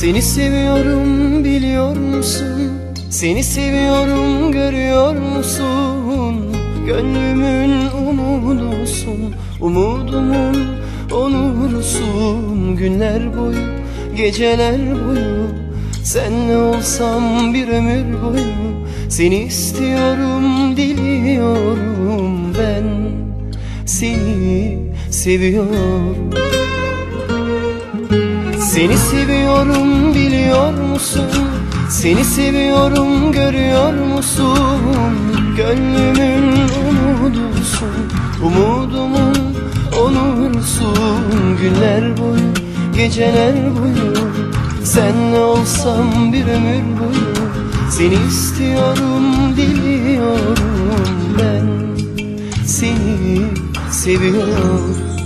Seni seviyorum biliyor musun? Seni seviyorum görüyor musun? Gönlümün umudusun, umudumun onurusun Günler boyu, geceler boyu Senle olsam bir ömür boyu Seni istiyorum, diliyorum ben Seni seviyorum seni seviyorum biliyor musun? Seni seviyorum görüyor musun? Gönlümün umudusun Umudumun onursun Günler boyu, geceler boyu Senle olsam bir ömür boyu Seni istiyorum, diliyorum ben Seni seviyorum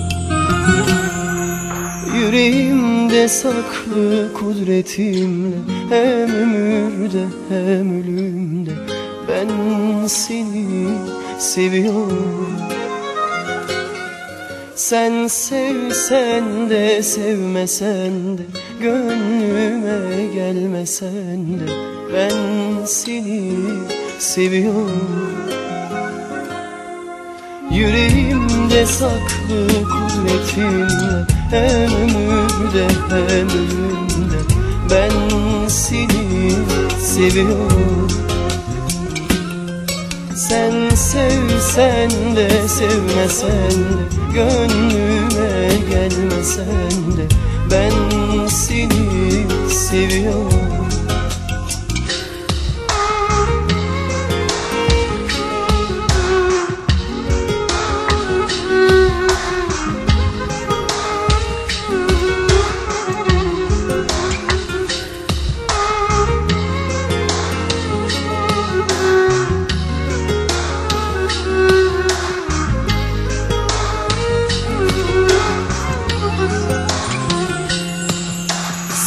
Yüreğimde saklı kudretimle Hem ömürde hem ölümde. Ben seni seviyorum. Sen sevsen de sevmesen de Gönlüme gelmesen de. Ben seni seviyorum Yüreğimde saklı kudretimle Hem ömürde hem ölümde. Ben seni seviyorum. Sen sevsen de sevmesen de Gönlüme gelmesen de. Ben seni seviyorum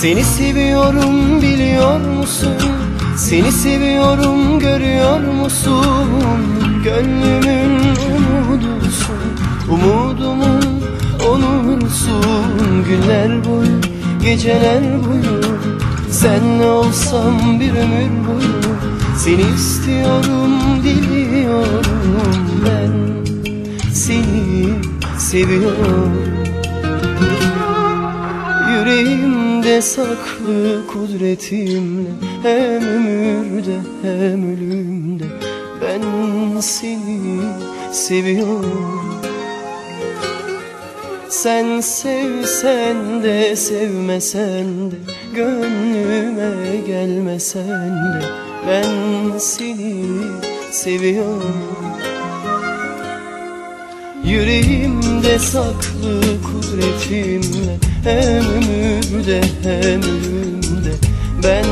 Seni seviyorum biliyor musun? Seni seviyorum görüyor musun? Gönlümün umudusun Umudumun onursun Günler boyu, geceler boyu Senle olsam bir ömür boyu Seni istiyorum, diliyorum ben Seni seviyorum Yüreğimde saklı kudretimle Hem ömürde hem ölümde. Ben seni seviyorum. Sen sevsen de sevmesen de Gönlüme gelmesen de. Ben seni seviyorum Yüreğimde saklı kudretimle Hem ömürde hem ölümde Ben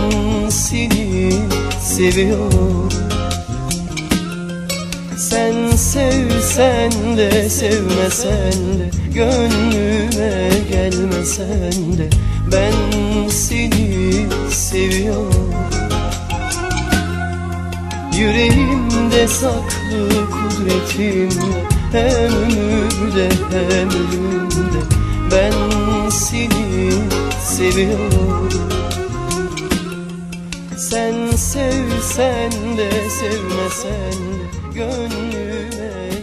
seni seviyorum. Sen sevsen de sevmesen de Gönlüme gelmesen de Ben seni seviyorum. Yüreğimde saklı kudretimle Hem ölümde Ben seni seviyorum. Sen sevsen de sevmesen de Gönlüme